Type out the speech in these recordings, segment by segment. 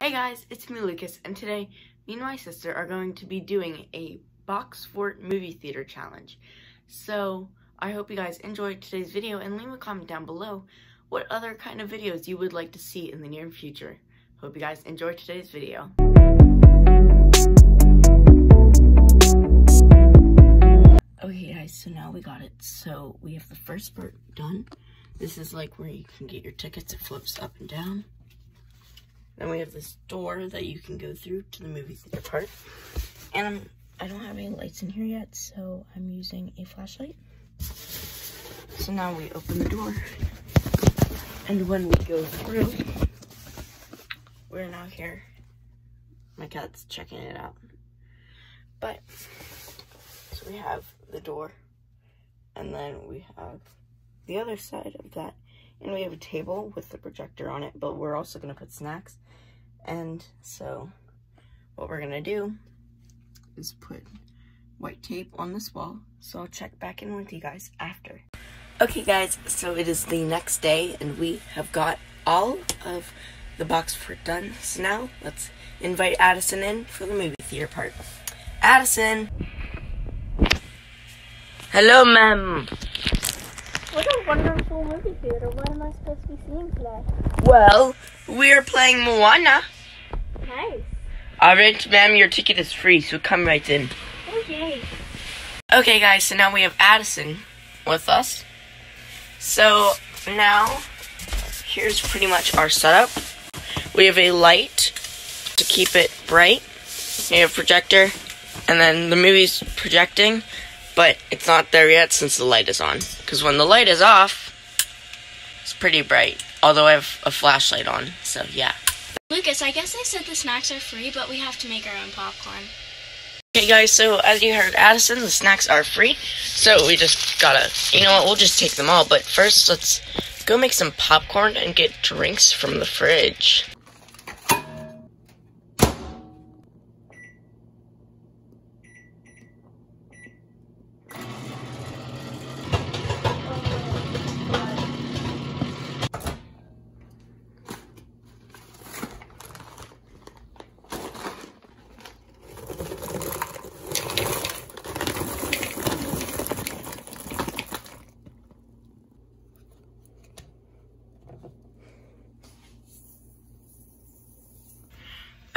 Hey guys, it's me Lucas, and today me and my sister are going to be doing a Box Fort movie theater challenge. So I hope you guys enjoyed today's video and leave a comment down below what other kind of videos you would like to see in the near future. Hope you guys enjoyed today's video. Okay guys, so now we got it. So we have the first part done. This is like where you can get your tickets. It flips up and down. Then we have this door that you can go through to the movie theater part. And I'm, I don't have any lights in here yet, so I'm using a flashlight. So now we open the door. And when we go through, we're now here. My cat's checking it out. But, so we have the door. And then we have the other side of that. And we have a table with the projector on it, but we're also going to put snacks. And so what we're going to do is put white tape on this wall. So I'll check back in with you guys after. Okay guys, so it is the next day and we have got all of the box fort done. So now let's invite Addison in for the movie theater part. Addison! Hello, ma'am. What a wonderful movie theater. What am I supposed to be seeing today? Well, we're playing Moana. Nice. Alright, ma'am, your ticket is free, so come right in. Okay. Okay, guys, so now we have Addison with us. So now, here's pretty much our setup. We have a light to keep it bright. We have a projector, and then the movie's projecting, but it's not there yet since the light is on. Because when the light is off, it's pretty bright. Although I have a flashlight on, so yeah. Lucas, I guess they said the snacks are free, but we have to make our own popcorn. Okay, guys, so as you heard Addison, the snacks are free. So we just gotta, you know what, we'll just take them all. But first, let's go make some popcorn and get drinks from the fridge.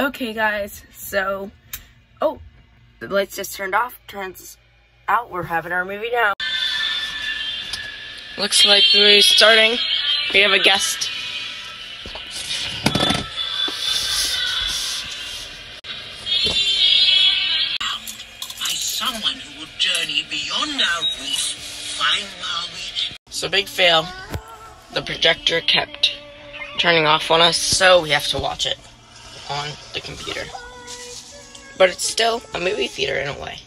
Okay, guys, so, oh, the lights just turned off. Turns out we're having our movie now. Looks like the movie's starting. We have a guest. by someone who would journey beyond our reach, find our reach. So, big fail. The projector kept turning off on us, so we have to watch it on the computer. But it's still a movie theater in a way.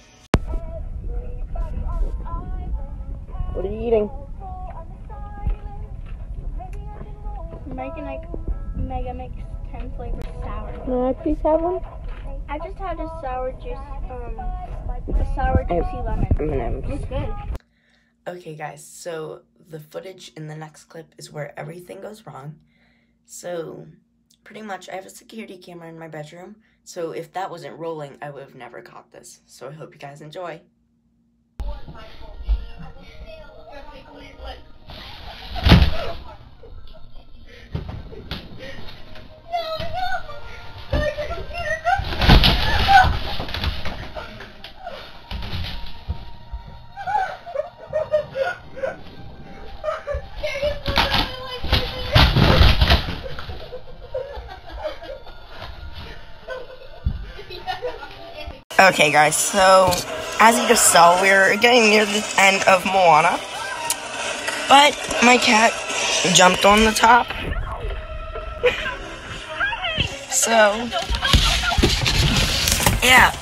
What are you eating? Mega Mix, Mega Mix 10 flavor sour. May I please have one? I just had a sour juice, um, a sour juicy lemon. M&M's. It's good. Okay, guys, so the footage in the next clip is where everything goes wrong. So, pretty much, I have a security camera in my bedroom. So, if that wasn't rolling, I would have never caught this. So, I hope you guys enjoy. Okay, guys, so as you just saw, we're getting near the end of Moana. But my cat jumped on the top. So, yeah.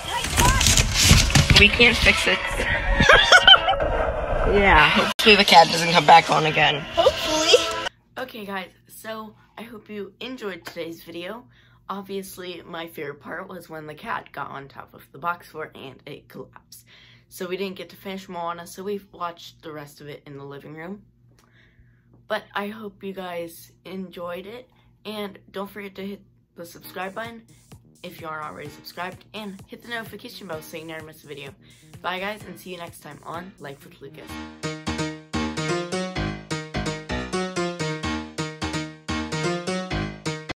We can't fix it. yeah, hopefully the cat doesn't come back on again. Hopefully. Okay, guys, so I hope you enjoyed today's video. Obviously, my favorite part was when the cat got on top of the box fort and it collapsed. So we didn't get to finish Moana, so we've watched the rest of it in the living room. But I hope you guys enjoyed it, and don't forget to hit the subscribe button if you aren't already subscribed, and hit the notification bell so you never miss a video. Bye guys, and see you next time on Life with Lucas.